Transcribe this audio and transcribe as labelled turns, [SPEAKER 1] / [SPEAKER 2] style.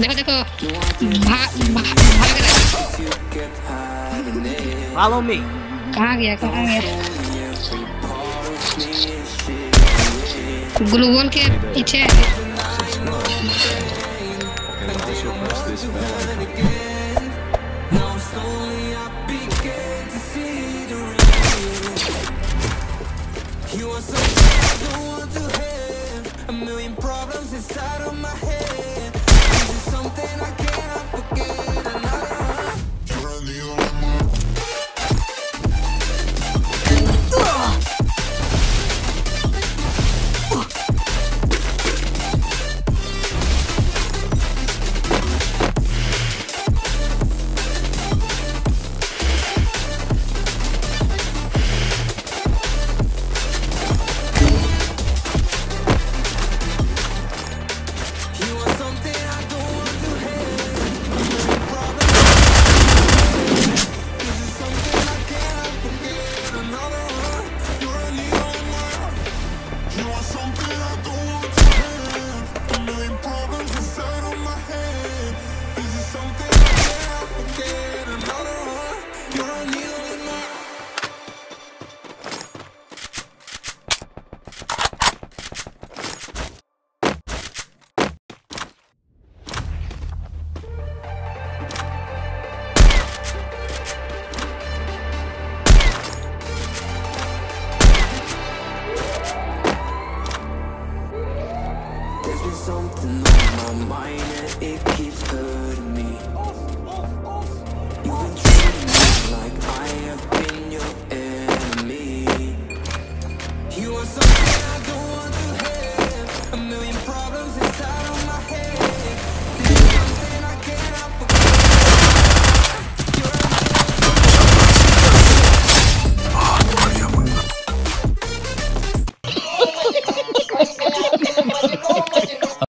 [SPEAKER 1] देखो देखो भा, भा, भाग रहा है
[SPEAKER 2] Follow me.
[SPEAKER 1] कहाँ गया कहाँ गया ग्लूवॉल के पीछे है
[SPEAKER 3] can also press this bell. There's
[SPEAKER 4] been something on my mind and it keeps